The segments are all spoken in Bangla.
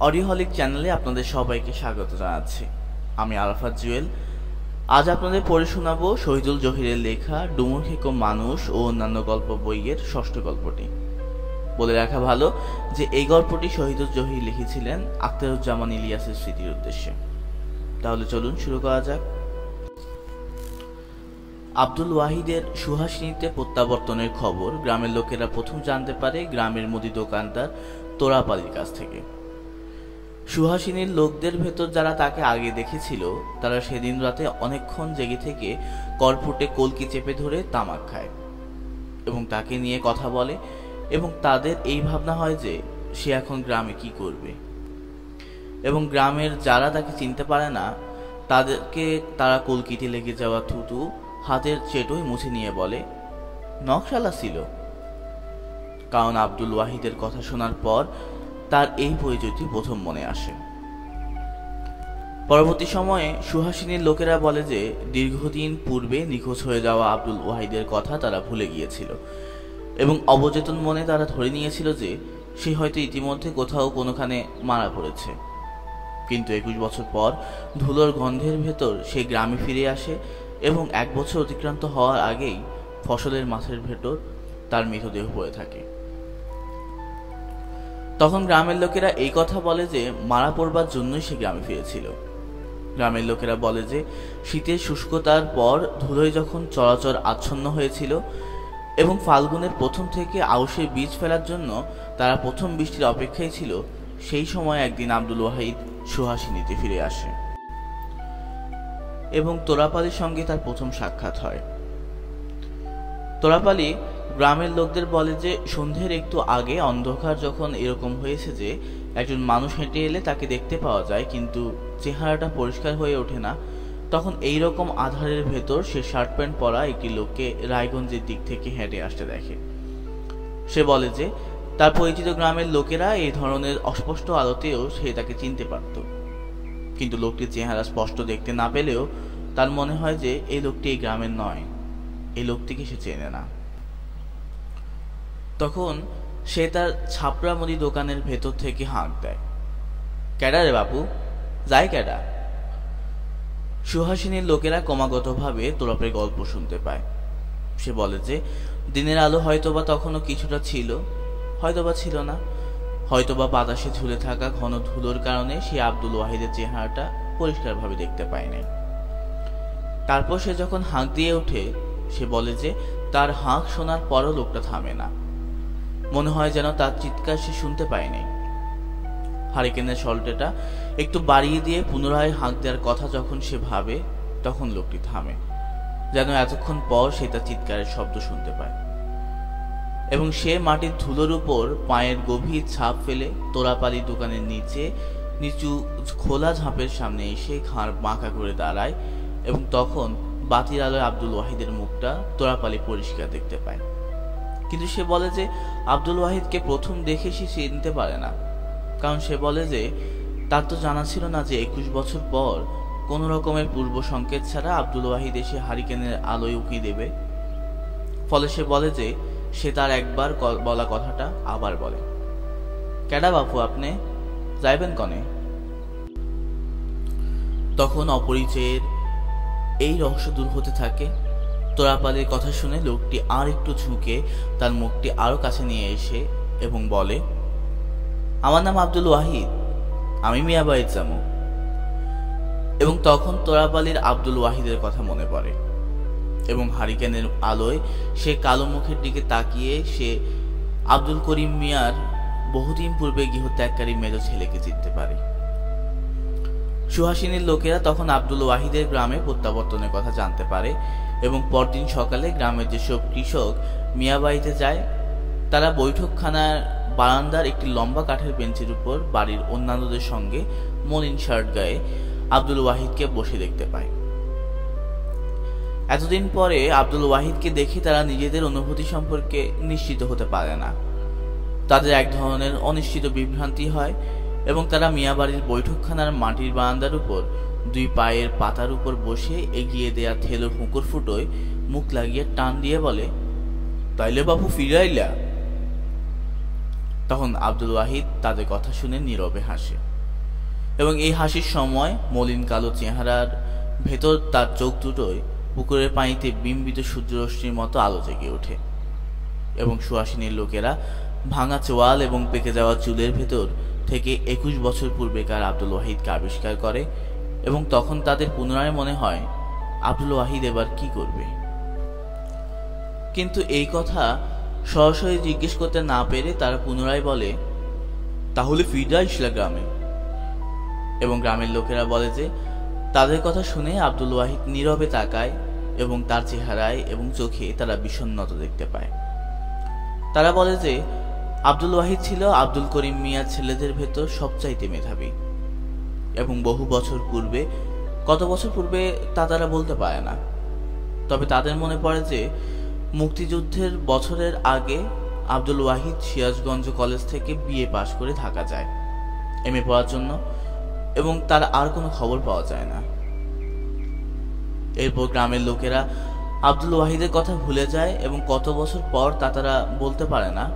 অডিওহলিক চ্যানেলে আপনাদের সবাইকে স্বাগত জানাচ্ছি। আমি আরাফাত জুয়েল। আজ আপনাদের পড়ে শোনাবো শহীদুল জহিরের লেখা ডুমুর খেকো মানুষ ও অন্যান্য গল্প বইয়ের ষষ্ঠ গল্পটি। বলে রাখা ভালো যে, এই গল্পটি শহীদুল জহির লিখেছিলেন আখতারুজ্জামান ইলিয়াসের স্মৃতির উদ্দেশ্যে। তাহলে চলুন শুরু করা যাক। আব্দুল ওয়াহিদের সুহাসিনীতে প্রত্যাবর্তনের খবর গ্রামের লোকেরা প্রথম জানতে পারে গ্রামের মুদি দোকানদার তোরাপালির কাছ থেকে। সুহাসিনীর লোকদের ভেতর যারা তাকে আগে দেখেছিল, তারা সেদিন রাতে অনেকক্ষণ জেগে থেকে করপুটে কলকি চেপে ধরে তামাক খায় এবং তাকে নিয়ে কথা বলে এবং তাদের এই ভাবনা হয় যে, সে এখন গ্রামে কি করবে? এবং গ্রামের যারা তাকে চিনতে পারে না, তাদেরকে তারা কলকিতে লেগে যাওয়া থুতু হাতের চেটোই মুছে নিয়ে বলে, নকশালা ছিল। কারণ আব্দুল ওয়াহিদের কথা শোনার পর তার এই পরিচয়টি প্রথম মনে আসে। পরবর্তী সময়ে সুহাসিনীর লোকেরা বলে যে, দীর্ঘদিন পূর্বে নিখোঁজ হয়ে যাওয়া আব্দুল ওয়াহিদের কথা তারা ভুলে গিয়েছিল এবং অবচেতন মনে তারা ধরে নিয়েছিল যে, সে হয়তো ইতিমধ্যে কোথাও কোনোখানে মারা পড়েছে। কিন্তু একুশ বছর পর ধুলোর গন্ধের ভেতর সে গ্রামে ফিরে আসে এবং এক বছর অতিক্রান্ত হওয়ার আগেই ফসলের মাছের ভেতর তার মৃতদেহ পড়ে থাকে। তখন গ্রামের লোকেরা এই কথা বলে যে, মারা পড়বার জন্যই সে গ্রামে ফিরেছিল। গ্রামের লোকেরা বলে যে, শীতের শুষ্কতার পর ধুলোয় যখন চলাচল আচ্ছন্ন হয়েছিল এবং ফাল্গুনের প্রথম থেকে আউশের বীজ ফেলার জন্য তারা প্রথম বৃষ্টির অপেক্ষায় ছিল, সেই সময় একদিন আব্দুল ওয়াহিদ সুহাসিনীতে ফিরে আসে এবং তোরাপালির সঙ্গে তার প্রথম সাক্ষাৎ হয়। তোরাপালি গ্রামের লোকদের বলে যে, সন্ধ্যের একটু আগে অন্ধকার যখন এরকম হয়েছে যে, একজন মানুষ হেঁটে এলে তাকে দেখতে পাওয়া যায়, কিন্তু চেহারাটা পরিষ্কার হয়ে ওঠে না। তখন এই রকম আধারের ভেতর সে শার্ট প্যান্ট পরা একটি লোককে রায়গঞ্জের দিক থেকে হেঁটে আসতে দেখে। সে বলে যে, তার পরিচিত গ্রামের লোকেরা এই ধরনের অস্পষ্ট আলোতেও সে তাকে চিনতে পারত। কিন্তু লোকটির চেহারা স্পষ্ট দেখতে না পেলেও তার মনে হয় যে, এই লোকটি এই গ্রামের নয়। এই লোকটিকে সে চেনে না। তখন সে তার ছাপড়া মুদি দোকানের ভেতর থেকে হাঁক দেয়। ক্যাডা রে বাপু? যাই ক্যাডা সুহাসিনীর লোকেরা ক্রমাগতভাবে তোরাপের গল্প শুনতে পায়। সে বলে যে, দিনের আলো হয়তোবা তখনও কিছুটা ছিল, হয়তোবা ছিল না। হয়তোবা বাতাসে ঝুলে থাকা ঘন ধুলোর কারণে সে আব্দুল ওয়াহিদের চেহারাটা পরিষ্কারভাবে দেখতে পায় নাই। তারপর সে যখন হাঁক দিয়ে ওঠে, সে বলে যে, তার হাঁক শোনার পরও লোকটা থামে না। মনে হয় যেন তার চিৎকার সে শুনতে পায়নি। হারিকেনের সল্টেটা একটু বাড়িয়ে দিয়ে পুনরায় হাঁক দেওয়ার কথা যখন সে ভাবে, তখন লোকটি থামে, যেন এতক্ষণ পর সে তার চিৎকারের শব্দ শুনতে পায়। এবং সে মাটির ধুলোর উপর পায়ের গভীর ছাপ ফেলে তোরাপালি দোকানের নিচে নিচু খোলা ঝাঁপের সামনে এসে ঘাড় বাঁকা করে দাঁড়ায় এবং তখন বাতির আলোয় আব্দুল ওয়াহিদের মুখটা তোরাপালি পরিষ্কার দেখতে পায়। কিন্তু সে বলে যে, আব্দুল ওয়াহিদকে প্রথম দেখে সে চিনতে পারে না। কারণ সে বলে যে, তার তো জানা ছিল না যে একুশ বছর পর কোনো রকমের পূর্ব সংকেত ছাড়া আব্দুল ওয়াহিদ এসে হারিকেনের আলোয় উকিয়ে দেবে। ফলে সে বলে যে, সে তার একবার বলা কথাটা আবার বলে। ক্যাডা বাপু, আপনি যাইবেন কনে? তখন অপরিচয়ের এই রহস্য দূর হতে থাকে। তোরাপালের কথা শুনে লোকটি আর একটু ঝুঁকে তার মুখটি আরও কাছে নিয়ে এসে এবং বলে, আমার নাম আব্দুল ওয়াহিদ, আমি মিয়াবাইদ জামু। এবং তখন তোরাপালির আব্দুল ওয়াহিদের কথা মনে পড়ে এবং হারিকেনের আলোয় সে কালো মুখের দিকে তাকিয়ে সে আব্দুল করিম মিয়ার বহুদিন পূর্বে গৃহত্যাগকারী মেজ ছেলেকে চিনতে পারে। সুহাসিনীর লোকেরা তখন আব্দুল ওয়াহিদের গ্রামে প্রত্যাবর্তনের কথা জানতে পারে এবং পরদিন সকালে গ্রামের যেসব কৃষক মিয়াবাড়িতে যায়, তারা বৈঠকখানার বারান্দার একটি লম্বা কাঠের বেঞ্চের উপর বাড়ির অন্যান্যদের সঙ্গে মলিন শার্ট গায়ে আব্দুল ওয়াহিদকে বসে দেখতে পায়। এতদিন পরে আব্দুল ওয়াহিদকে দেখে তারা নিজেদের অনুভূতি সম্পর্কে নিশ্চিত হতে পারে না। তাদের এক ধরনের অনিশ্চিত বিভ্রান্তি হয় এবং তারা মিয়াবাড়ির বৈঠকখানার মাটির বারান্দার উপর দুই পায়ের পাতার উপর বসে এগিয়ে দেয়া থেলোর হুঁকর ফুটোয় মুখ লাগিয়ে টান দিয়ে বলে, তাইলে বাবু ফিরাইলা তখন আব্দুল ওয়াহিদ তাদের কথা শুনে নীরবে হাসে। এবং এই হাসির সময় মলিন কালো চেহারার ভেতর তার চোখ দুটোয় পুকুরের পানিতে বিম্বিত সূর্যরশ্মির মতো আলো জেগে ওঠে। এবং সুহাসিনীর লোকেরা ভাঙা চোয়াল এবং পেকে যাওয়া চুলের ভেতর থেকে একুশ বছর পূর্বেকার আব্দুল ওয়াহিদকে আবিষ্কার করে এবং তখন তাদের পুনরায় মনে হয়, আব্দুল ওয়াহিদ এবার কি করবে? কিন্তু এই কথা সরাসরি জিজ্ঞেস করতে না পেরে তারা পুনরায় বলে, তাহলে ফিরে আসলা গ্রামে। এবং গ্রামের লোকেরা বলে যে, তাদের কথা শুনে আব্দুল ওয়াহিদ নীরবে তাকায় এবং তার চেহারায় এবং চোখে তারা বিষণ্নত দেখতে পায়। তারা বলে যে, আব্দুল ওয়াহিদ ছিল আব্দুল করিম মিয়ার ছেলেদের ভেতর সবচাইতে মেধাবী। এবং বহু বছর পূর্বে, কত বছর পূর্বে তা তারা বলতে পারে না। তবে তাদের মনে পড়ে যে, মুক্তিযুদ্ধের বছরের আগে আব্দুল ওয়াহিদ সিরাজগঞ্জ কলেজ থেকে বিএ পাশ করে ঢাকা যায়, এম এ পড়ার জন্য, এবং তার আর কোনো খবর পাওয়া যায় না। এরপর গ্রামের লোকেরা আব্দুল ওয়াহিদের কথা ভুলে যায় এবং কত বছর পর তা তারা বলতে পারে না,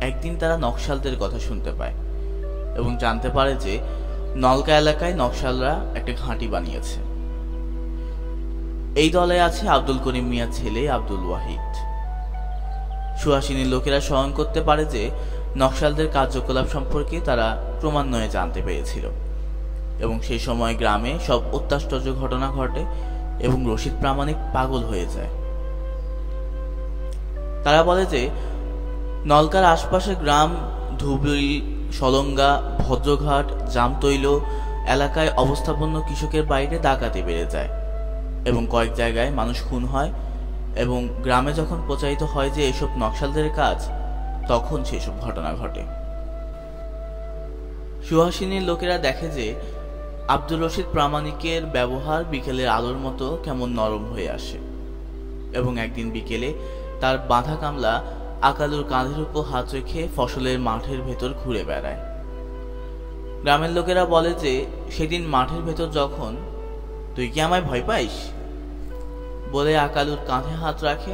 একদিন তারা নকশালদের কথা শুনতে পায় এবং জানতে পারে যে নলকা এলাকায় নকশালরা একটা ঘাঁটি বানিয়েছে। এই দলে আছে আব্দুল করিম মিয়ার ছেলে আব্দুল ওয়াহিদ। সুহাসিনীর লোকেরা স্মরণ করতে পারে যে নকশালদের কার্যকলাপ সম্পর্কে তারা ক্রমান্বয়ে জানতে পেরেছিল। এবং সেই সময় গ্রামে সব অত্যাশ্চর্য ঘটনা ঘটে এবং রশিদ প্রামাণিক পাগল হয়ে যায়। তারা বলে যে, নলকার আশপাশের গ্রাম ধুবড়ি সলঙ্গা, ভদ্রঘাট, জামতৈল এলাকায় অবস্থাপন্ন কৃষকের বাইরে ডাকাতি বেড়ে যায় এবং কয়েক জায়গায় মানুষ খুন হয় এবং গ্রামে যখন প্রচারিত হয় যে এসব নকশালদের কাজ, তখন সেসব ঘটনা ঘটে। সুহাসিনীর লোকেরা দেখে যে আব্দুল রশিদ প্রামাণিকের ব্যবহার বিকেলের আলোর মতো কেমন নরম হয়ে আসে এবং একদিন বিকেলে তার বাঁধা কামলা আকালুর কাঁধের উপর হাত রেখে ফসলের মাঠের ভেতর ঘুরে বেড়ায়। গ্রামের লোকেরা বলে যে, সেদিন মাঠের ভেতর যখন, তুই কি আমায় ভয় পাইস? বলে আকালুর কাঁধে হাত রাখে।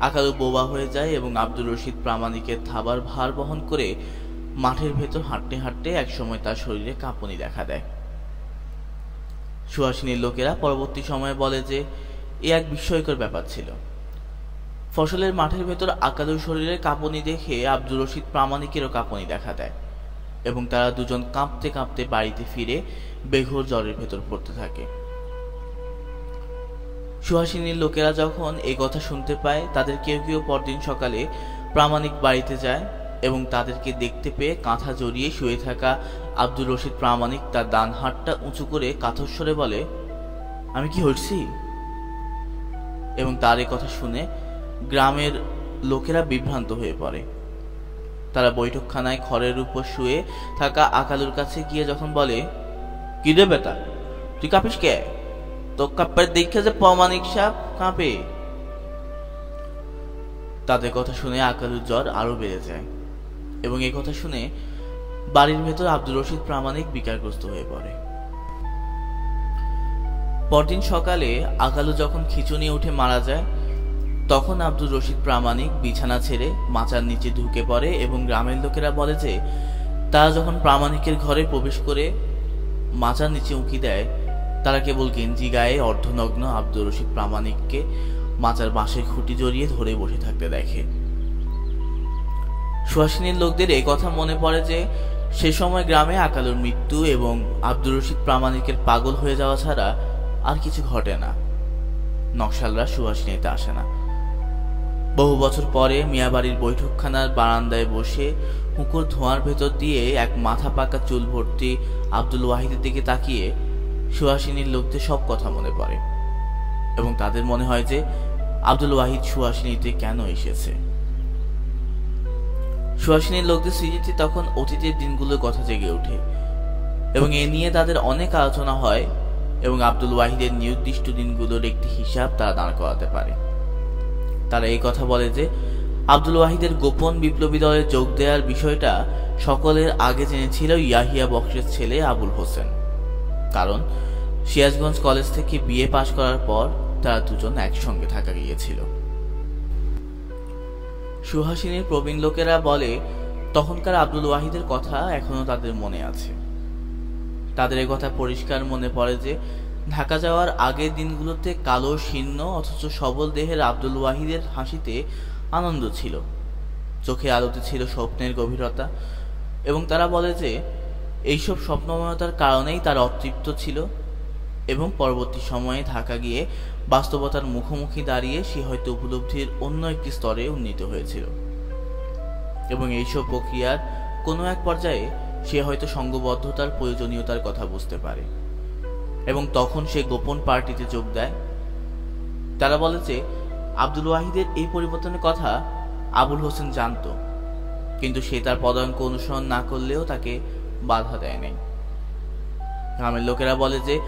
আকালু বোবা হয়ে যায় এবং আব্দুল রশিদ প্রামাণিকের থাবার ভার বহন করে মাঠের ভেতর হাঁটতে হাঁটতে একসময় তার শরীরে কাঁপুনি দেখা দেয়। সুহাসিনীর লোকেরা পরবর্তী সময়ে বলে যে, এ এক বিস্ময়কর ব্যাপার ছিল। ফসলের মাঠের ভেতর আকালুর শরীরে কাঁপনি দেখে আব্দুল রশিদ প্রামাণিকেরও কাঁপনি দেখা দেয় এবং তারা দুজন কাঁপতে কাঁপতে বাড়িতে ফিরে বেঘোর জ্বরের ভেতর পড়তে থাকে। সুহাসিনীর লোকেরা যখন এই কথা শুনতে পায়, তাদের কেউ কেউ পরদিন সকালে প্রামাণিক বাড়িতে যায় এবং তাদেরকে দেখতে পেয়ে কাঁথা জড়িয়ে শুয়ে থাকা আব্দুর রশিদ প্রামাণিক তার ডান হাতটা উঁচু করে কাথস্বরে বলে, আমি কি হচ্ছি এবং তার এ কথা শুনে গ্রামের লোকেরা বিভ্রান্ত হয়ে পড়ে। তারা বৈঠকখানায় খড়ের উপর শুয়ে থাকা আকালুর কাছে গিয়ে যখন বলে, কি রে বেটা? তুই কাঁপিস কে? তো কাপের দেখে যে প্রমাণিক সাপ কাঁপে। তাদের কথা শুনে আকালুর জ্বর আরও বেড়ে যায় এবং এই কথা শুনে বাড়ির ভেতর আব্দুর রশিদ প্রামাণিক বিকারগ্রস্ত হয়ে পড়ে। পরদিন সকালে আকালু যখন খিচুনি উঠে মারা যায় তখন আব্দুর রশিদ প্রামাণিক বিছানা ছেড়ে মাচার নিচে ঢুকে পড়ে এবং গ্রামের লোকেরা বলে যে, তারা যখন প্রামাণিকের ঘরে প্রবেশ করে মাচার নিচে উঁকি দেয়, তারা কেবল গেঞ্জি গায়ে অর্ধনগ্ন আব্দুর রশিদ প্রামাণিককে মাচার বাঁশের খুঁটি জড়িয়ে ধরে বসে থাকতে দেখে। সুহাসিনীর লোকদের এই কথা মনে পড়ে যে, সে সময় গ্রামে আকালুর মৃত্যু এবং আব্দুর রশিদ প্রামাণিকের পাগল হয়ে যাওয়া ছাড়া আর কিছু ঘটে না। নকশালরা সুহাসিনীতে আসে না। বহু বছর পরে মিয়াবাড়ির বৈঠকখানার বারান্দায় বসে হুকুর ধোঁয়ার ভেতর দিয়ে এক মাথা পাকা চুল ভর্তি আব্দুল ওয়াহিদের দিকে তাকিয়ে সুহাসিনীর লোকদের সব কথা মনে পড়ে এবং তাদের মনে হয় যে আব্দুল ওয়াহিদ সুহাসিনীতে কেন এসেছে। সুহাসিনীর লোকদের স্মৃতিতে তখন অতীতের দিনগুলোর কথা জেগে ওঠে এবং এ নিয়ে তাদের অনেক আলোচনা হয় এবং আব্দুল ওয়াহিদের নির্দিষ্ট দিনগুলোর একটি হিসাব তারা দাঁড় করাতে পারে। তারা এই কথা বলে যে, আব্দুল ওয়াহিদের গোপন বিপ্লবী দলে যোগ দেওয়ার বিষয়টা সকলের আগে জেনেছিল ইয়াহিয়া বক্সের ছেলে আবুল হোসেন। কারণ, সিরাজগঞ্জ কলেজ থেকে বিএ পাশ করার পর তারা দুজন একসঙ্গে থাকা গিয়েছিল। সুহাসিনীর প্রবীণ লোকেরা বলে, তখনকার আব্দুল ওয়াহিদের কথা এখনও তাদের মনে আছে। তাদের কথা পরিষ্কার মনে পড়ে যে ঢাকা যাওয়ার আগের দিনগুলোতে কালো, শীর্ণ, অথচ সবল দেহের আব্দুল ওয়াহিদের হাসিতে আনন্দ ছিল। চোখে আলোতে ছিল স্বপ্নের গভীরতা এবং তারা বলে যে, এইসব স্বপ্নময়তার কারণেই তার অতৃপ্ত ছিল এবং পরবর্তী সময়ে ঢাকা গিয়ে বাস্তবতার মুখোমুখি দাঁড়িয়ে সে হয়তো উপলব্ধির অন্য একটি স্তরে উন্নীত হয়েছিল। এবং এইসব প্রক্রিয়ার কোনো এক পর্যায়ে সে হয়তো সঙ্গবদ্ধতার প্রয়োজনীয়তার কথা বুঝতে পারে। এবং তখন সে গোপন পার্টিতে যোগ দেয়। তারা বলে যে, আব্দুল ওয়াহিদের এই পরিবর্তনের কথা আবুল হোসেন জানত, কিন্তু সে তার পদাঙ্ক অনুসরণ না করলেও তাকে বাধা দেয় নাই। গ্রামের লোকেরা বলে যে,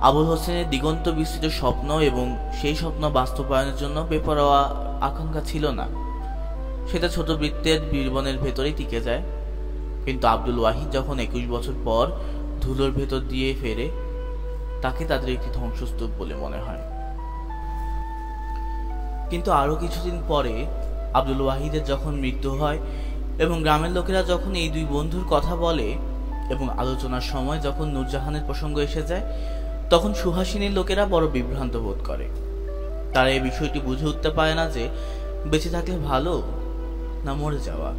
আবুল হোসেনের দিগন্ত বিস্তৃত স্বপ্ন এবং সেই স্বপ্ন বাস্তবায়নের জন্য বেপরোয়া আকাঙ্ক্ষা ছিল না। সেটা ছোট বৃত্তের বীরবনের ভেতরেই টিকে যায়। কিন্তু আব্দুল ওয়াহিদ যখন একুশ বছর পর ধুলোর ভেতর দিয়ে ফেরে তাকে তাদের একটি ধ্বংসস্তূপ বলে মনে হয়। কিন্তু আরও কিছুদিন পরে আব্দুল ওয়াহিদের যখন মৃত্যু হয় এবং গ্রামের লোকেরা যখন এই দুই বন্ধুর কথা বলে এবং আলোচনার সময় যখন নূরজাহানের প্রসঙ্গ এসে যায়, তখন সুহাসিনীর লোকেরা বড় বিভ্রান্ত বোধ করে। তারা এই বিষয়টি বুঝে উঠতে পারে না যে, বেঁচে থাকলে ভালো না মরে যাওয়া।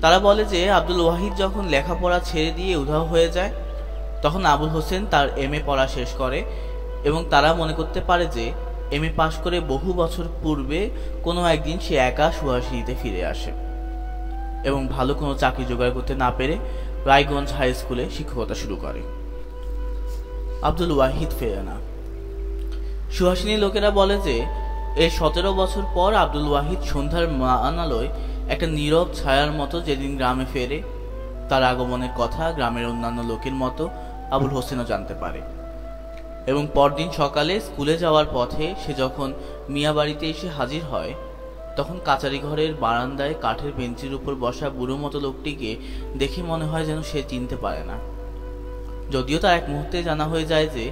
তারা বলে যে, আব্দুল ওয়াহিদ যখন লেখাপড়া ছেড়ে দিয়ে উধাও হয়ে যায় তখন আবুল হোসেন তার এম এ পড়া শেষ করে এবং তারা মনে করতে পারে যে এম এ পাশ করে বহু বছর পূর্বে কোনো একদিন সে একা সুহাসিনীতে ফিরে আসে এবং ভালো কোনো চাকরি জোগাড় করতে না পেরে রায়গঞ্জ হাই স্কুলে শিক্ষকতা শুরু করে। আব্দুল ওয়াহিদ ফেরে না সুহাসিনী লোকেরা বলে যে এর সতেরো বছর পর আব্দুল ওয়াহিদ সন্ধ্যার মানালয় একটা নীরব ছায়ার মতো যেদিন গ্রামে ফেরে, তার আগমনের কথা গ্রামের অন্যান্য লোকের মতো আবুল হোসেনও জানতে পারে। এবং পরদিন সকালে স্কুলে যাওয়ার পথে সে যখন মিয়া বাড়িতে এসে হাজির হয়, তখন কাচারি ঘরের বারান্দায় কাঠের বেঞ্চির উপর বসা বুড়ো মতো লোকটিকে দেখে মনে হয় যেন সে চিনতে পারে না। যদিও তা এক মুহূর্তে জানা হয়ে যায় যে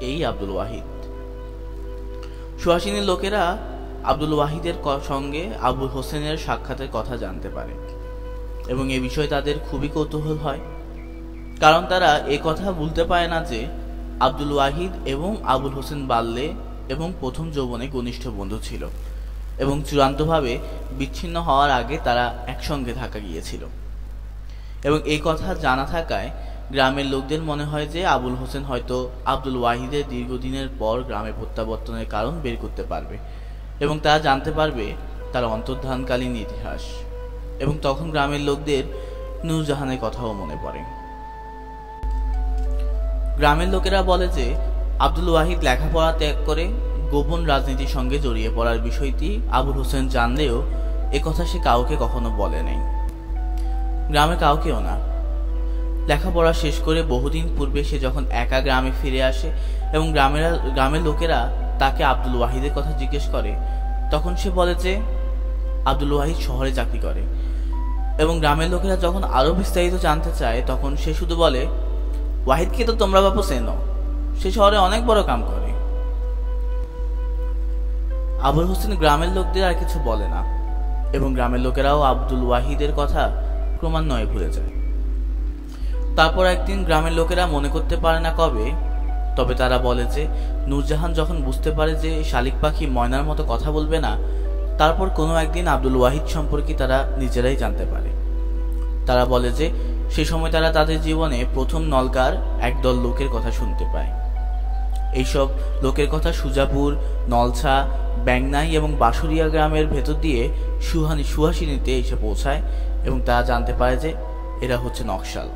এই আব্দুল ওয়াহিদ। সুহাসিনীর লোকেরা আব্দুল ওয়াহিদের সঙ্গে আবুল হোসেনের সাক্ষাতের কথা জানতে পারে এবং এ বিষয়ে তাদের খুবই কৌতূহল হয়। কারণ তারা এ কথা বলতে পারে না যে আব্দুল ওয়াহিদ এবং আবুল হোসেন বাল্লে এবং প্রথম যৌবনে ঘনিষ্ঠ বন্ধু ছিল এবং চূড়ান্তভাবে বিচ্ছিন্ন হওয়ার আগে তারা একসঙ্গে থাকা গিয়েছিল। এবং এই কথা জানা থাকায় গ্রামের লোকদের মনে হয় যে আবুল হোসেন হয়তো আব্দুল ওয়াহিদের দীর্ঘদিনের পর গ্রামে প্রত্যাবর্তনের কারণ বের করতে পারবে এবং তারা জানতে পারবে তার অন্তর্ধানকালীন ইতিহাস এবং তখন গ্রামের লোকদের নূরজাহানের কথাও মনে পড়ে। গ্রামের লোকেরা বলে যে, আব্দুল ওয়াহিদ লেখাপড়া ত্যাগ করে গোপন রাজনীতির সঙ্গে জড়িয়ে পড়ার বিষয়টি আবুল হোসেন জানলেও কথা সে কাউকে কখনো বলে নাই। গ্রামে কাউকেও না। লেখাপড়া শেষ করে বহুদিন পূর্বে সে যখন একা গ্রামে ফিরে আসে এবং গ্রামের গ্রামের লোকেরা তাকে আব্দুল ওয়াহিদের কথা জিজ্ঞেস করে, তখন সে বলে যে, আব্দুল ওয়াহিদ শহরে চাকরি করে। এবং গ্রামের লোকেরা যখন আরও বিস্তারিত জানতে চায়, তখন সে শুধু বলে ওয়াহিদকে তো তোমরা বাপু চেনো। সে শহরে অনেক বড় কাম করে। আবুল হোসেন গ্রামের লোকদের আর কিছু বলে না, এবং গ্রামের লোকেরাও আব্দুল ওয়াহিদের কথা ক্রমান্বয়ে ভুলে যায়। তারপর একদিন গ্রামের লোকেরা মনে করতে পারে না কবে, তবে তারা বলে যে, নূরজাহান যখন বুঝতে পারে যে শালিক পাখি ময়নার মতো কথা বলবে না, তারপর কোনো একদিন আব্দুল ওয়াহিদ সম্পর্কে তারা নিজেরাই জানতে পারে। তারা বলে যে সে সময় তারা তাদের জীবনে প্রথম নলকার একদল লোকের কথা শুনতে পায়। এইসব লোকের কথা সুজাপুর, নলছা, ব্যাংনাই এবং বাসুরিয়া গ্রামের ভেতর দিয়ে সুহানি সুহাসিনীতে এসে পৌঁছায় এবং তারা জানতে পারে যে এরা হচ্ছে নকশাল।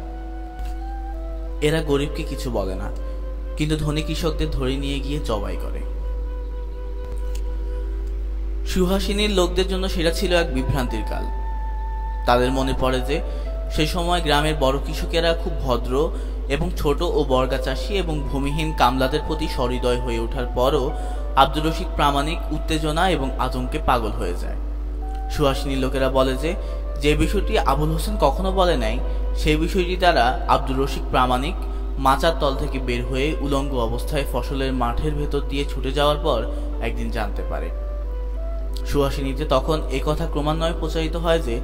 এরা গরিবকে কিছু বলে না, কিন্তু ধনী কৃষকদের ধরে নিয়ে গিয়ে জবাই করে। সুহাসিনীর লোকদের জন্য সেটা ছিল এক বিভ্রান্তির কাল। তাদের মনে পড়ে যে সে সময় গ্রামের বড় কৃষকেরা খুব ভদ্র এবং ছোট ও বর্গা চাষি এবং ভূমিহীন কামলাদের প্রতি সহৃদয় হয়ে ওঠার পরও আব্দুর রশিদ প্রামাণিক, উত্তেজনা এবং আতঙ্কে পাগল হয়ে যায়। সুহাসিনীর লোকেরা বলে যে যে বিষয়টি আবুল হোসেন কখনো বলে নাই, সেই বিষয়টি তারা আব্দুর রশিক প্রামাণিক, মাচার তল থেকে বের হয়ে উলঙ্গ অবস্থায় ফসলের মাঠের ভেতর দিয়ে ছুটে যাওয়ার পর একদিন জানতে পারে। সুহাসিনীতে তখন কথা ক্রমান্বয়ে প্রচারিত হয় যে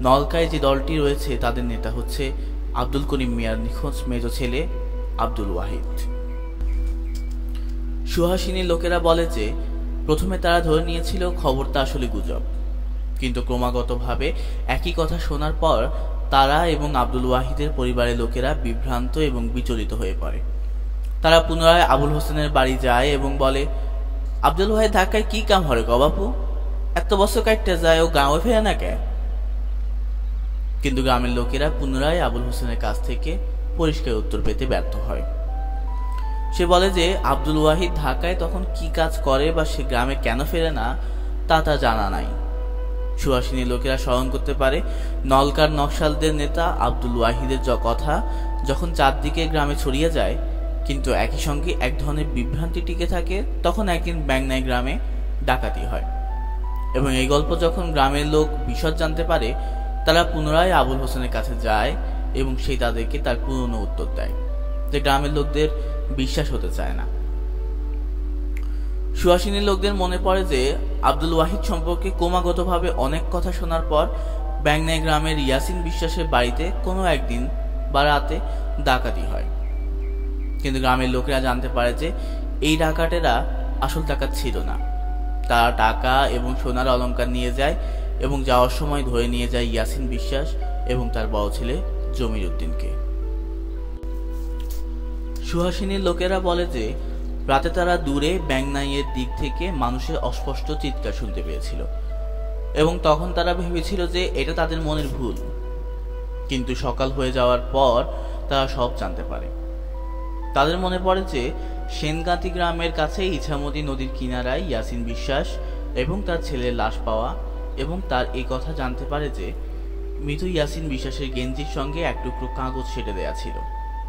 নলকায় যে দলটি রয়েছে, তাদের নেতা হচ্ছে আব্দুল করিম মিয়ার নিখোঁজ মেজ ছেলে আব্দুল ওয়াহিদ। সুহাসিনীর লোকেরা বলে যে, প্রথমে তারা ধরে নিয়েছিল খবরটা আসলে গুজব। কিন্তু ক্রমাগতভাবে একই কথা শোনার পর তারা এবং আব্দুল ওয়াহিদের পরিবারের লোকেরা বিভ্রান্ত এবং বিচলিত হয়ে পড়ে। তারা পুনরায় আবুল হোসেনের বাড়ি যায় এবং বলে, আব্দুল ওয়াহিদ ঢাকায় কি কাম হরে বাপু? এত বছর কাটতে যায় ও গাঁয়ে ফেরে না কে? কিন্তু গ্রামের লোকেরা পুনরায় আবুল হোসেনের কাছ থেকে পরিষ্কার উত্তর পেতে ব্যর্থ হয়। সে বলে যে, আব্দুল ওয়াহিদ ঢাকায় তখন কি কাজ করে বা সে গ্রামে কেন ফেরে না, তা তা জানা নাই। সুহাসিনী লোকেরা স্মরণ করতে পারে, নলকার নকশালদের নেতা আব্দুল ওয়াহিদের কথা যখন চারদিকে গ্রামে ছড়িয়ে যায়, কিন্তু একই সঙ্গে এক ধরনের বিভ্রান্তি টিকে থাকে, তখন একদিন ব্যাংনাই গ্রামে ডাকাতি হয়। এবং এই গল্প যখন গ্রামের লোক বিশদ জানতে পারে তারা পুনরায় আবুল হোসেনের কাছে যায় এবং সেই তাদেরকে তার পুরনো উত্তর দেয়, যে গ্রামের লোকদের বিশ্বাস হতে চায় না। সুহাসিনী লোকদের মনে পড়ে যে আব্দুল ওয়াহিদ সম্পর্কে ক্রমাগতভাবে অনেক কথা শোনার পর ব্যাংনাই গ্রামের ইয়াসিন বিশ্বাসের বাড়িতে কোনো একদিন বা রাতে ডাকাতি হয়। কিন্তু গ্রামের লোকেরা জানতে পারে যে এই ডাকাতেরা আসল ডাকাত ছিল না। তারা টাকা এবং সোনার অলঙ্কার নিয়ে যায় এবং যাওয়ার সময় ধরে নিয়ে যায় ইয়াসিন বিশ্বাস এবং তার বড় ছেলে জমির উদ্দিনকে সুহাসিনীর লোকেরা বলে যে, রাতে তারা দূরে ব্যাংনাইয়ের দিক থেকে মানুষের অস্পষ্ট চিৎকার শুনতে পেয়েছিল এবং তখন তারা ভেবেছিল যে এটা তাদের মনের ভুল। কিন্তু সকাল হয়ে যাওয়ার পর তারা সব জানতে পারে। তাদের মনে পড়ে যে সেনগাতি গ্রামের কাছে ইছামতি নদীর কিনারায় ইয়াসিন বিশ্বাস এবং তার ছেলের লাশ পাওয়া এবং তার এই কথা জানতে পারে যে মৃত ইয়াসিন বিশ্বাসের গেঞ্জির সঙ্গে এক টুকরো কাগজ সেটে দেয়া ছিল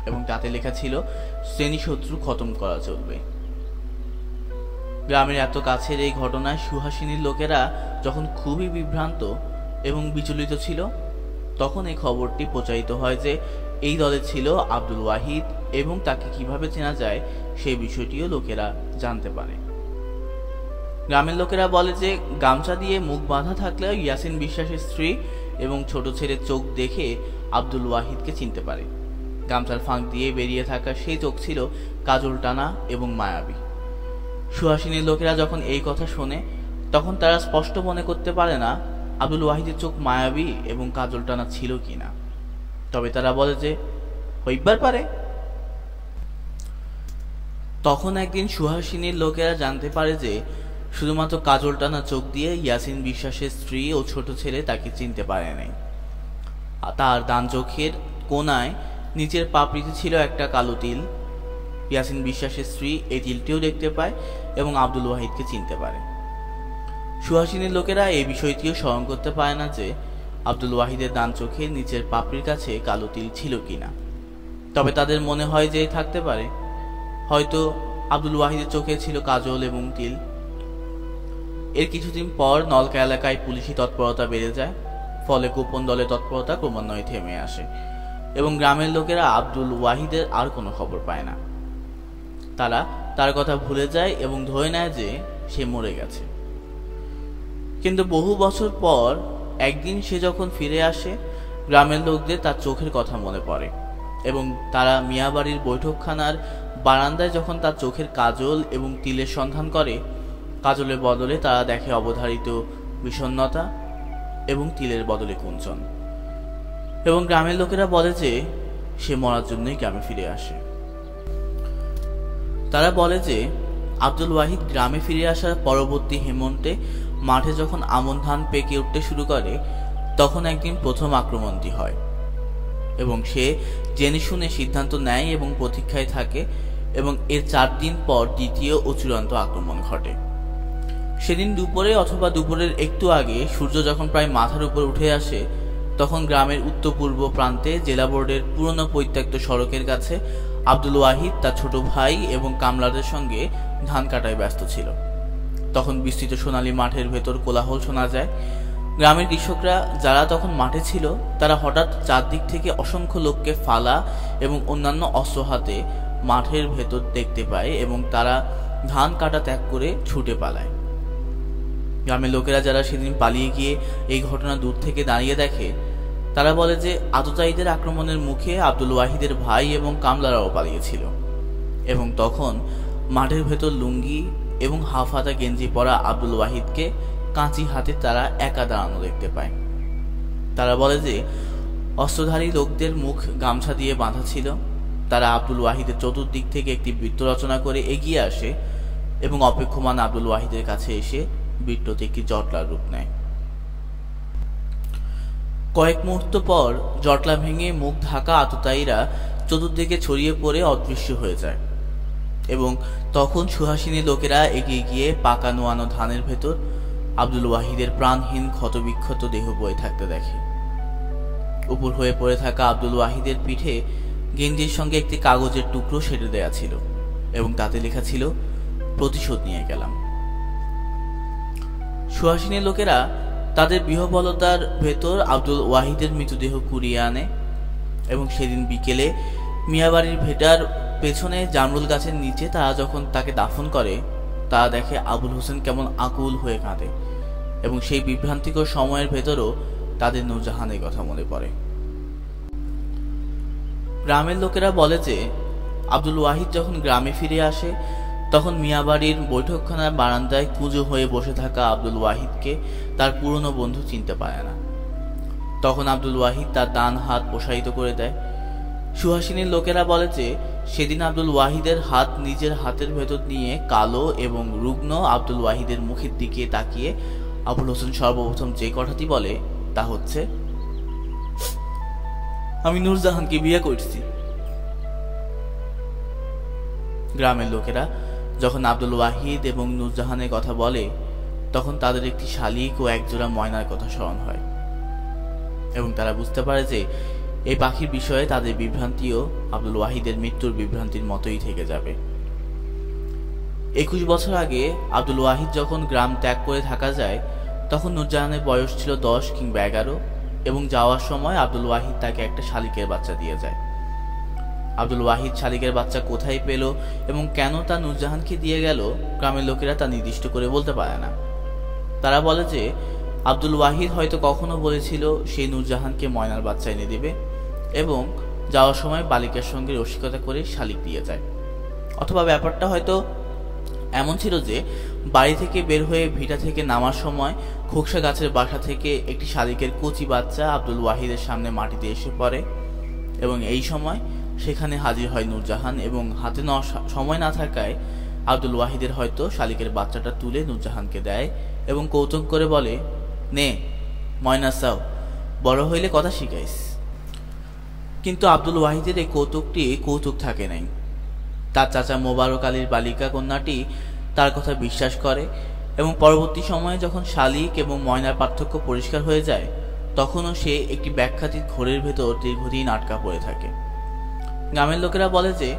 এবং তাতে লেখা ছিল শ্রেণি শত্রু খতম করা চলবে। গ্রামের এত কাছের এই ঘটনায় সুহাসিনীর লোকেরা যখন খুবই বিভ্রান্ত এবং বিচলিত ছিল, তখন এই খবরটি প্রচারিত হয় যে এই দলে ছিল আব্দুল ওয়াহিদ এবং তাকে কীভাবে চেনা যায় সেই বিষয়টিও লোকেরা জানতে পারে। গ্রামের লোকেরা বলে যে, গামছা দিয়ে মুখ বাঁধা থাকলেও ইয়াসিন বিশ্বাসের স্ত্রী এবং ছোট ছেলের চোখ দেখে আব্দুল ওয়াহিদকে চিনতে পারে। গামছার ফাঁক দিয়ে বেরিয়ে থাকা সেই চোখ ছিল কাজল টানা এবং মায়াবী। সুহাসিনীর লোকেরা যখন এই কথা শোনে, তখন তারা স্পষ্ট মনে করতে পারে না, আব্দুল ওয়াহিদের চোখ মায়াবী এবং কাজল টানা ছিল কিনা। তবে তারা বলে যে, হইবার পারে। তখন একদিন সুহাসিনীর লোকেরা জানতে পারে যে শুধুমাত্র কাজল টানা চোখ দিয়ে ইয়াসিন বিশ্বাসের স্ত্রী ও ছোট ছেলে তাকে চিনতে পারে নাই। তার দান চোখের কোনায় নিচের পাপড়িতে ছিল একটা কালো তিল। ইয়াসিন বিশ্বাসের স্ত্রী এই তিলটিও দেখতে পায় এবং আব্দুল ওয়াহিদকে চিনতে পারে। সুহাসিনীর লোকেরা এই বিষয়টিও স্মরণ করতে পারে না যে আব্দুল ওয়াহিদের দান চোখের নিচের পাপড়ির কাছে কালো তিল ছিল কিনা। তবে তাদের মনে হয় যে থাকতে পারে। হয়তো আব্দুল ওয়াহিদের চোখে ছিল কাজল এবং তিল। এর কিছুদিন পর নলকা এলাকায় পুলিশি তৎপরতা বেড়ে যায়, ফলে গোপন দলের তৎপরতা ক্রমান্বয়ে থেমে আসে এবং গ্রামের লোকেরা আব্দুল ওয়াহিদের আর কোনো খবর পায় না। তারা তার কথা ভুলে যায় এবং ধরে নেয় যে সে মরে গেছে। কিন্তু বহু বছর পর একদিন সে যখন ফিরে আসে, গ্রামের লোকদের তার চোখের কথা মনে পড়ে এবং তারা মিয়াবাড়ির বৈঠকখানার বারান্দায় যখন তার চোখের কাজল এবং তিলের সন্ধান করে কাজলের বদলে তারা দেখে অবধারিত বিষণ্নতা এবং তিলের বদলে কুঞ্চন। এবং গ্রামের লোকেরা বলে যে, সে মরার জন্যই গ্রামে ফিরে আসে। তারা বলে যে, আব্দুল ওয়াহিদ গ্রামে ফিরে আসার পরবর্তী হেমন্তে মাঠে যখন আমন ধান পেকে উঠতে শুরু করে, তখন একদিন প্রথম আক্রমণটি হয়। এবং সে জেনে শুনে সিদ্ধান্ত নেয় এবং প্রতীক্ষায় থাকে এবং এর চার দিন পর দ্বিতীয় ও চূড়ান্ত আক্রমণ ঘটে। সেদিন দুপুরে অথবা দুপুরের একটু আগে সূর্য যখন প্রায় মাথার উপর উঠে আসে, তখন গ্রামের উত্তর পূর্ব প্রান্তে জেলা বোর্ডের পুরনো পরিত্যক্ত সড়কের কাছে আব্দুল ওয়াহিদ, তার ছোট ভাই এবং কামলাদের সঙ্গে ধান কাটায় ব্যস্ত ছিল। তখন বিস্তৃত সোনালী মাঠের ভেতর কোলাহল শোনা যায়। গ্রামের কৃষকরা যারা তখন মাঠে ছিল, তারা হঠাৎ চারদিক থেকে অসংখ্য লোককে ফালা এবং অন্যান্য অস্ত্র হাতে মাঠের ভেতর দেখতে পায় এবং তারা ধান কাটা ত্যাগ করে ছুটে পালায়। গ্রামের লোকেরা যারা সেদিন পালিয়ে গিয়ে এই ঘটনা দূর থেকে দাঁড়িয়ে দেখে, তারা বলে যে আততায়ীদের আক্রমণের মুখে আব্দুল ওয়াহিদের ভাই এবং কামলারাও পালিয়েছিল। এবং তখন মাঠের ভেতর লুঙ্গি এবং হাফ হাতা গেঞ্জি পরা আব্দুল ওয়াহিদকে কাঁচি হাতে তারা একা দাঁড়ানো দেখতে পায়। তারা বলে যে অস্ত্রধারী লোকদের মুখ গামছা দিয়ে বাঁধা ছিল। তারা আব্দুল ওয়াহিদের চতুর্দিক থেকে একটি বৃত্ত রচনা করে এগিয়ে আসে এবং অপেক্ষমান আব্দুল ওয়াহিদের কাছে এসে বৃত্তটি একটি জটলার রূপ নেয়। কয়েক মুহূর্ত পর জটলা ভেঙে মুখ ঢাকা আততায়ীরা চতুর্দিকে ছড়িয়ে পড়ে অদৃশ্য হয়ে যায় এবং তখন সুহাসিনী লোকেরা এগিয়ে গিয়ে পাকা নোয়ানো ধানের ভেতর আব্দুল ওয়াহিদের প্রাণহীন ক্ষতবিক্ষত দেহ বয়ে থাকতে দেখে। উপর হয়ে পড়ে থাকা আব্দুল ওয়াহিদের পিঠে গেঞ্জির সঙ্গে একটি কাগজের টুকরো সেটে দেয়া ছিল এবং তাতে লেখা ছিল, প্রতিশোধ নিয়ে গেলাম। সুহাসিনী লোকেরা তাদের বিহবলতার ভেতর আব্দুল ওয়াহিদের মৃতদেহ কুড়িয়ে আনে এবং সেদিন বিকেলে মিয়াবাড়ির ভেটার পেছনে জামরুল গাছের নিচে তারা যখন তাকে দাফন করে, তারা দেখে আবুল হোসেন কেমন আকুল হয়ে কাঁদে এবং সেই বিভ্রান্তিকর সময়ের ভেতরও তাদের নূরজাহানের কথা মনে পড়ে। গ্রামের লোকেরা বলে যে, আব্দুল ওয়াহিদ যখন গ্রামে ফিরে আসে তখন মিয়াবাড়ির বৈঠকখানার বারান্দায় কুজো হয়ে বসে থাকা আব্দুল ওয়াহিদকে তার পুরনো বন্ধু চিনতে পারে না। তখন আব্দুল ওয়াহিদ তার ডান হাত প্রসারিত করে দেয়। সুহাসিনীর লোকেরা বলে যে, সেদিন আব্দুল ওয়াহিদের হাত নিজের হাতের ভেতর নিয়ে কালো এবং রুগ্ন আব্দুল ওয়াহিদের মুখের দিকে তাকিয়ে আবুল হোসেন সর্বপ্রথম যে কথাটি বলে তা হচ্ছে, আমি নূরজাহানকে বিয়ে করছি। গ্রামের লোকেরা যখন আব্দুল ওয়াহিদ এবং নূরজাহানের কথা বলে, তখন তাদের একটি শালিক ও একজোড়া ময়নার কথা স্মরণ হয়। এবং তারা বুঝতে পারে যে, এই পাখির বিষয়ে তাদের বিভ্রান্তিও আব্দুল ওয়াহিদের মৃত্যুর বিভ্রান্তির মতোই থেকে যাবে। একুশ বছর আগে আব্দুল ওয়াহিদ যখন গ্রাম ত্যাগ করে থাকা যায়, তখন নুরজাহানের বয়স ছিল দশ কিংবা এগারো, এবং যাওয়ার সময় আব্দুল ওয়াহিদ তাকে একটা শালিকের বাচ্চা দিয়ে যায়। আব্দুল ওয়াহিদ শালিকের বাচ্চা কোথায় পেল এবং কেন তা নুরজাহানকে দিয়ে গেল, গ্রামের লোকেরা তা নির্দিষ্ট করে বলতে পারে না। তারা বলে যে, আব্দুল ওয়াহিদ হয়তো কখনো বলেছিল সেই নূরজাহানকে ময়নার বাচ্চা এনে দেবে এবং যাওয়ার সময় বালিকার সঙ্গে রসিকতা করে শালিক দিয়ে যায়। অথবা ব্যাপারটা হয়তো এমন ছিল যে, বাড়ি থেকে বের হয়ে ভিটা থেকে নামার সময় খোকসা গাছের বাসা থেকে একটি শালিকের কচি বাচ্চা আব্দুল ওয়াহিদের সামনে মাটিতে এসে পড়ে এবং এই সময় সেখানে হাজির হয় নূরজাহান এবং হাতে নেওয়ার সময় না থাকায় আব্দুল ওয়াহিদের হয়তো শালিকের বাচ্চাটা তুলে নূরজাহানকে দেয় এবং কৌতুক করে বলে, নে, ময়না সাও বড় হইলে কথা শিখাইস। কিন্তু আব্দুল ওয়াহিদের এই কৌতুকটি কৌতুক থাকে নাই। তার চাচা মোবারক আলীর বালিকা কন্যাটি তার কথা বিশ্বাস করে এবং পরবর্তী সময়ে যখন শালিক এবং ময়নার পার্থক্য পরিষ্কার হয়ে যায়, তখনও সে একটি ব্যাখ্যাতীত ঘোরের ভেতর দীর্ঘদিন আটকা পড়ে থাকে। গ্রামের লোকেরা বলে যে,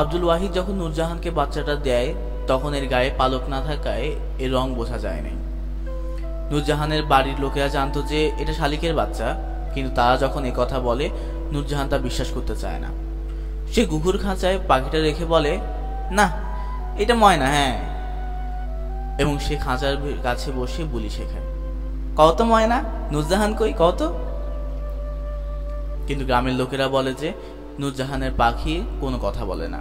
আব্দুল ওয়াহিদ যখন নূরজাহানকে বাচ্চাটা দেয়, তখন এর গায়ে পালক না থাকায় এর রং বোঝা যায় নাই নূরজাহানের বাড়ির লোকেরা জানতো যে, এটা শালিকের বাচ্চা, কিন্তু তারা যখন কথা বলে, নূরজাহান তা বিশ্বাস করতে চায় না। সে গুহুর খাঁচায় পাখিটা রেখে বলে, না, এটা ময়না হ্যাঁ। এবং সে খাঁচার কাছে বসে বুলি শেখায় কত ময়না, নুরজাহান কই কত কিন্তু গ্রামের লোকেরা বলে যে নুরজাহানের পাখি কোনো কথা বলে না।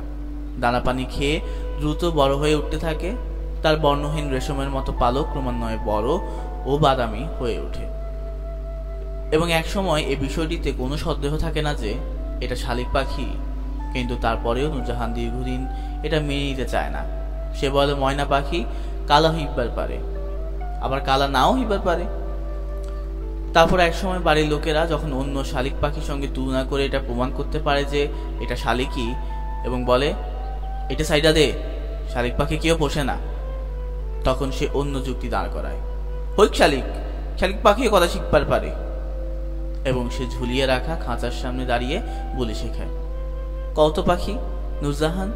দানা পানি খেয়ে দ্রুত বড় হয়ে উঠতে থাকে। তার বর্ণহীন রেশমের মতো পালক ক্রমান্বয়ে বড় ও বাদামি হয়ে ওঠে। এবং একসময় এই বিষয়টিতে কোনো সন্দেহ থাকে না যে, এটা শালিক পাখি। কিন্তু তারপরেও নুরজাহান দীর্ঘদিন এটা মেনে নিতে চায় না। সে বলে, ময়না পাখি কালা হইবার পারে। আবার কালা নাও হইবার পারে। তারপর একসময় বাড়ির লোকেরা যখন অন্য শালিক পাখির সঙ্গে তুলনা করে এটা প্রমাণ করতে পারে যে এটা শালিকই এবং বলে, এটা সাইডা দে, শালিক পাখি কেউ পোষে না। তখন সে অন্য যুক্তি দাঁড় করায়। হইক শালিক শালিক পাখি কথা শিখবার পারে। এবং সে ঝুলিয়ে রাখা খাঁচার সামনে দাঁড়িয়ে বলে শেখায় কত পাখি, নুরজাহান,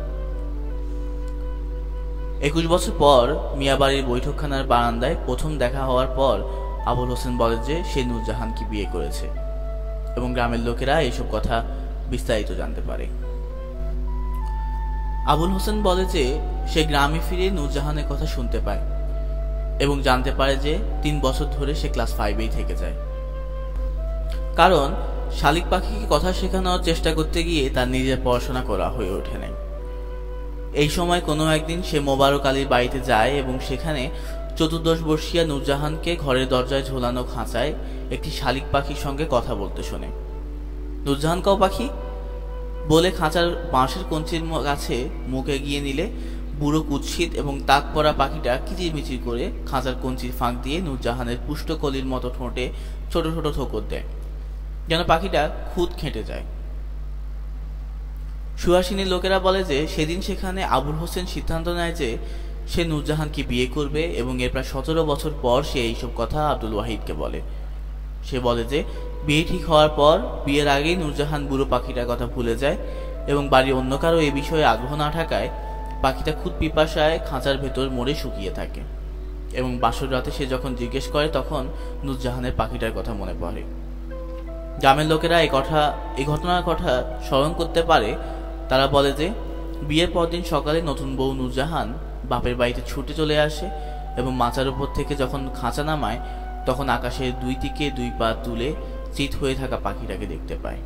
একুশ বছর পর মিয়াবাড়ির বৈঠকখানার বারান্দায় প্রথম দেখা হওয়ার পর আবুল হোসেন বলে যে, সে নুরজাহানকে বিয়ে করেছে। এবং গ্রামের লোকেরা এইসব কথা বিস্তারিত জানতে পারে। আবুল হোসেন বলে যে, সে গ্রামে ফিরে নূরজাহানের কথা শুনতে পায় এবং জানতে পারে যে, তিন বছর ধরে সে ক্লাস ফাইভেই থেকে যায়। কারণ, শালিক পাখিকে কথা শেখানোর চেষ্টা করতে গিয়ে তার নিজের পড়াশোনা করা হয়ে ওঠে নাই। এই সময় কোনো একদিন সে মোবারক আলীর বাড়িতে যায় এবং সেখানে চতুর্দশ বর্ষীয়া নূরজাহানকে ঘরের দরজায় ঝোলানো খাঁচায় একটি শালিক পাখির সঙ্গে কথা বলতে শোনে। নূরজাহান, কাও পাখি? বলে খাঁচার বাঁশের কঞ্চির কাছে মুখ এগিয়ে নিলে বুড়ো কুৎসিত এবং তাক পরা পাখিটা কিচিরমিচির করে খাঁচার কঞ্চির ফাঁক দিয়ে নূরজাহানের পুষ্টকলির মতো ঠোঁটে ছোট ছোট ঠোকর দেয়, যেন পাখিটা খুদ খেটে যায়। সুহাসিনীর লোকেরা বলে যে, সেদিন সেখানে আবুল হোসেন সিদ্ধান্ত নেয় যে সে নূরজাহানকে বিয়ে করবে এবং এর প্রায় সতেরো বছর পর সে এইসব কথা আব্দুল ওয়াহিদকে বলে। সে বলে যে, বিয়ে ঠিক হওয়ার পর, বিয়ের আগেই নূরজাহান বুড়ো পাখিটার কথা ভুলে যায় এবং বাড়ির অন্য কারও এ বিষয়ে আগ্রহ না থাকায় পাখিটা খুদ পিপাসায় খাঁচার ভেতর মরে শুকিয়ে থাকে এবং বাসর রাতে সে যখন জিজ্ঞেস করে তখন নূরজাহানের পাখিটার কথা মনে পড়ে। গ্রামের লোকেরা এই কথা এই ঘটনার কথা স্মরণ করতে পারে। তারা বলে যে, বিয়ের পরদিন সকালে নতুন বউ নূরজাহান বাপের বাড়িতে ছুটে চলে আসে এবং মাচার উপর থেকে যখন খাঁচা নামায়, তখন আকাশের দুই দিকে দুই পা তুলে চিত হয়ে থাকা পাখিটাকে দেখতে পায়।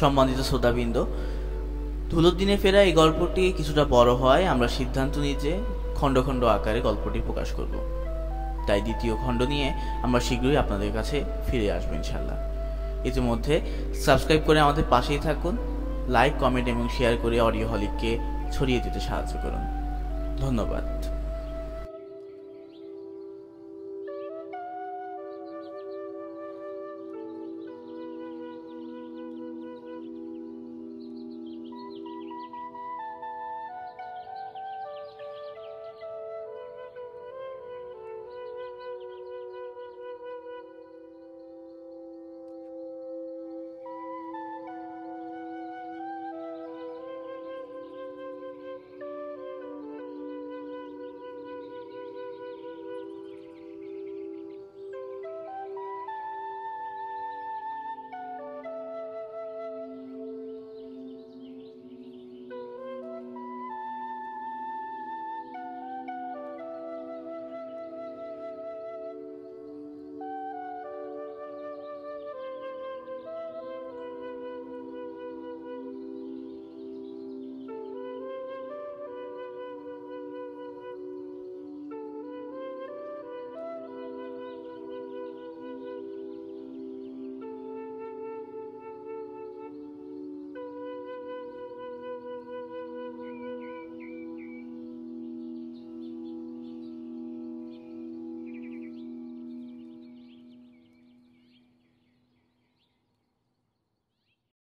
সম্মানিত শ্রোতাবৃন্দ, ধুলোর দিনে ফেরা এই গল্পটি কিছুটা বড় হয় আমরা সিদ্ধান্ত নিই যে খণ্ড খণ্ড আকারে গল্পটি প্রকাশ করব। তাই দ্বিতীয় খণ্ড নিয়ে আমরা শীঘ্রই আপনাদের কাছে ফিরে আসব ইনশাল্লাহ ইতিমধ্যে সাবস্ক্রাইব করে আমাদের পাশেই থাকুন। লাইক কমেন্ট এবং শেয়ার করে অডিও হলিককে ছড়িয়ে দিতে সাহায্য করুন। ধন্যবাদ।